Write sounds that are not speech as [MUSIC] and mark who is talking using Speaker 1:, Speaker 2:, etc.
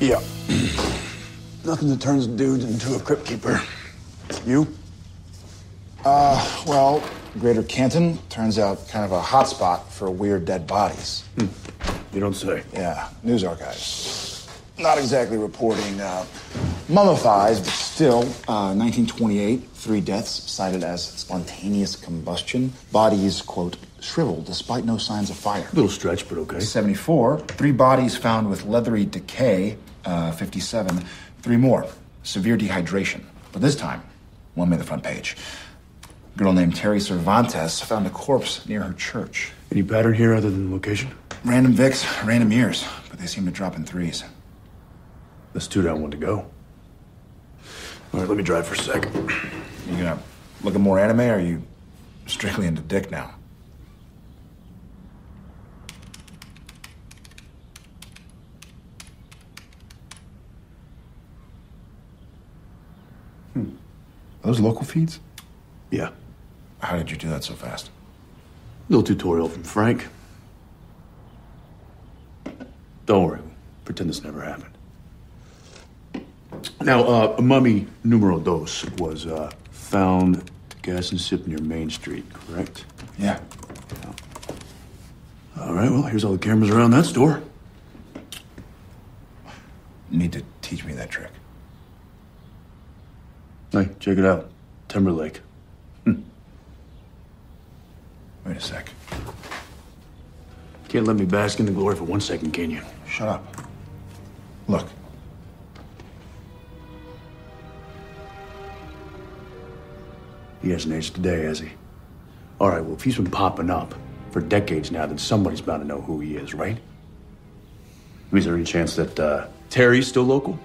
Speaker 1: Yeah. [CLEARS THROAT] Nothing that turns dudes into a crypt keeper. You?
Speaker 2: Uh, well, Greater Canton turns out kind of a hotspot for weird dead bodies.
Speaker 1: You don't say.
Speaker 2: Yeah, news archives. Not exactly reporting uh, mummifies, but still, uh, 1928, three deaths cited as spontaneous combustion. Bodies, quote, shriveled despite no signs of fire.
Speaker 1: Little stretch, but okay.
Speaker 2: 74, three bodies found with leathery decay. Uh, 57, three more. Severe dehydration. But this time, one made the front page. A girl named Terry Cervantes found a corpse near her church.
Speaker 1: Any pattern here other than location?
Speaker 2: Random Vicks, random years, but they seem to drop in threes.
Speaker 1: That's two down, one to go. All right, let me drive for a second.
Speaker 2: You gonna look at more anime, or are you strictly into dick now? Are those local feeds?
Speaker 1: Yeah.
Speaker 2: How did you do that so fast?
Speaker 1: Little tutorial from Frank. Don't worry. Pretend this never happened. Now, uh, mummy numero dos was uh, found Gas-N-Sip near Main Street, correct?
Speaker 2: Yeah.
Speaker 1: All right, well, here's all the cameras around that store.
Speaker 2: Need to teach me that trick.
Speaker 1: Hey, check it out. Timberlake.
Speaker 2: Wait a sec.
Speaker 1: Can't let me bask in the glory for one second, can you?
Speaker 2: Shut up. Look.
Speaker 1: He hasn't aged today, has he? All right, well, if he's been popping up for decades now, then somebody's bound to know who he is, right? Is there any chance that uh, Terry's still local?